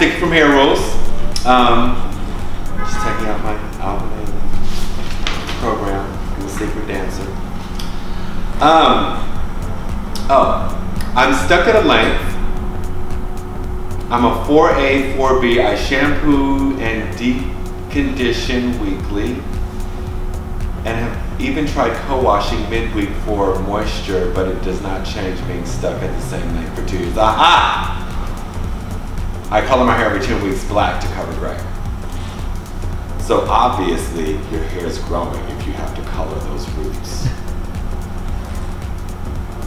Stick from Hair Rules. Um, just checking out my album program, I'm a secret dancer. Um, oh, I'm stuck at a length. I'm a 4A, 4B. I shampoo and deep condition weekly and have even tried co-washing midweek for moisture, but it does not change being stuck at the same length for two years. Aha! I color my hair every two weeks black to cover gray. So obviously your hair is growing if you have to color those roots.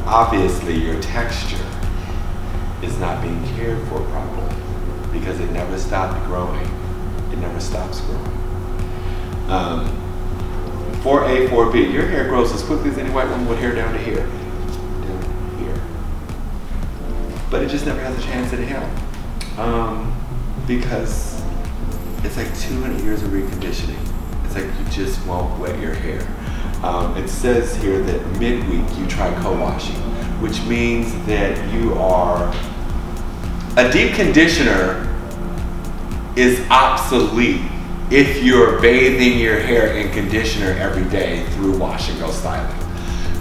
obviously your texture is not being cared for properly because it never stopped growing. It never stops growing. Um, 4A, 4B, your hair grows as quickly as any white woman with hair down to here. Down here. But it just never has a chance in hell. Um, because it's like 200 years of reconditioning. It's like you just won't wet your hair. Um, it says here that midweek you try co-washing, which means that you are, a deep conditioner is obsolete if you're bathing your hair in conditioner every day through wash and go styling.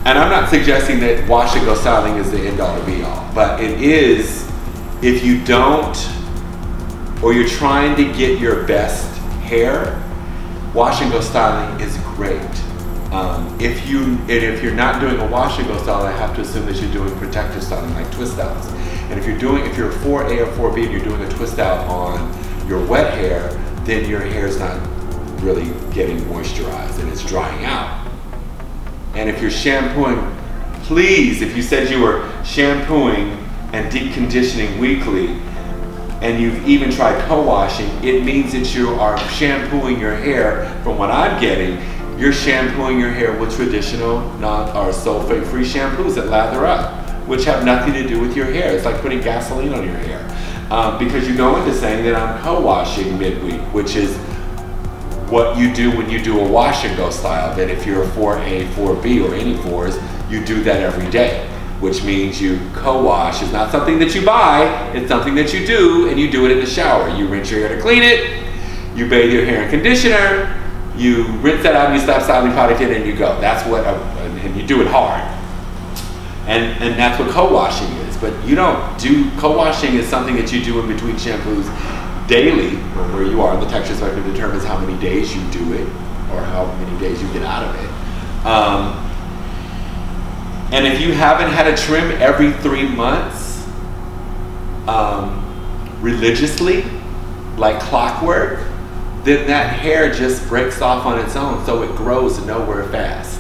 And I'm not suggesting that wash and go styling is the end all to be all, but it is if you don't, or you're trying to get your best hair, wash and go styling is great. Um, if you and if you're not doing a wash and go style, I have to assume that you're doing protective styling like twist outs. And if you're doing if you're a 4A or 4B and you're doing a twist out on your wet hair, then your hair is not really getting moisturized and it's drying out. And if you're shampooing, please, if you said you were shampooing and deep conditioning weekly, and you've even tried co-washing, it means that you are shampooing your hair, from what I'm getting, you're shampooing your hair with traditional non or sulfate-free shampoos that lather up, which have nothing to do with your hair. It's like putting gasoline on your hair. Um, because you go into saying that I'm co-washing midweek, which is what you do when you do a wash and go style, that if you're a 4A, 4B, or any 4s, you do that every day which means you co-wash. It's not something that you buy, it's something that you do, and you do it in the shower. You rinse your hair to clean it, you bathe your hair in conditioner, you rinse that out and you slap styling product in and you go. That's what, a, and you do it hard. And, and that's what co-washing is. But you don't do, co-washing is something that you do in between shampoos daily, or where you are, the texture spectrum determines how many days you do it, or how many days you get out of it. Um, and if you haven't had a trim every three months, um, religiously, like clockwork, then that hair just breaks off on its own, so it grows nowhere fast,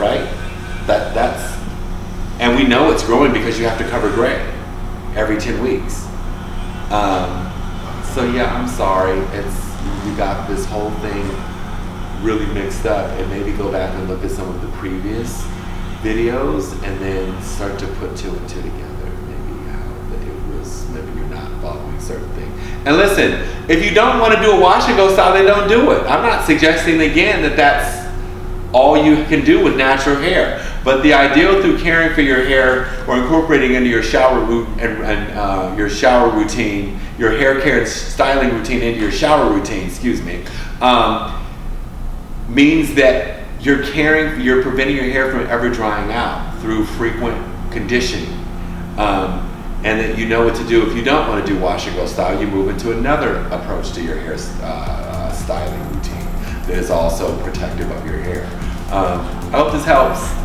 right? That that's, and we know it's growing because you have to cover gray every ten weeks. Um, so yeah, I'm sorry. It's you got this whole thing really mixed up, and maybe go back and look at some of the previous videos and then start to put two and two together. Maybe how it was, maybe you're not following certain things. And listen, if you don't want to do a wash and go style, then don't do it. I'm not suggesting again that that's all you can do with natural hair. But the ideal through caring for your hair or incorporating into your shower and, and uh, your shower routine, your hair care and styling routine into your shower routine, excuse me, um, means that you're caring, you're preventing your hair from ever drying out through frequent conditioning. Um, and that you know what to do. If you don't want to do wash and go style, you move into another approach to your hair uh, styling routine that is also protective of your hair. Um, I hope this helps.